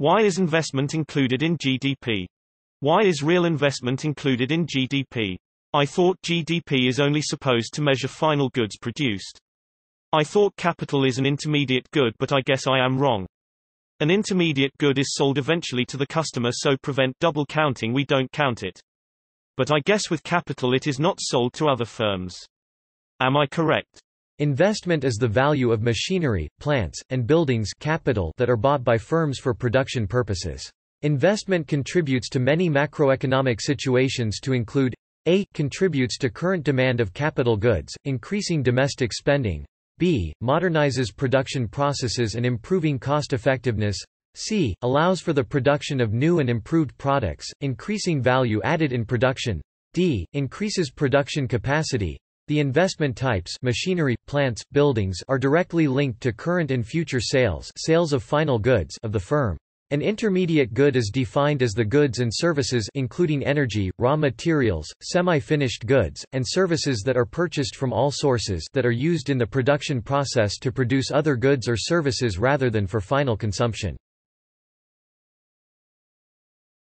Why is investment included in GDP? Why is real investment included in GDP? I thought GDP is only supposed to measure final goods produced. I thought capital is an intermediate good but I guess I am wrong. An intermediate good is sold eventually to the customer so prevent double counting we don't count it. But I guess with capital it is not sold to other firms. Am I correct? Investment is the value of machinery, plants, and buildings capital that are bought by firms for production purposes. Investment contributes to many macroeconomic situations to include a. contributes to current demand of capital goods, increasing domestic spending b. modernizes production processes and improving cost effectiveness c. allows for the production of new and improved products, increasing value added in production d. increases production capacity the investment types machinery, plants, buildings are directly linked to current and future sales sales of final goods of the firm. An intermediate good is defined as the goods and services including energy, raw materials, semi-finished goods, and services that are purchased from all sources that are used in the production process to produce other goods or services rather than for final consumption.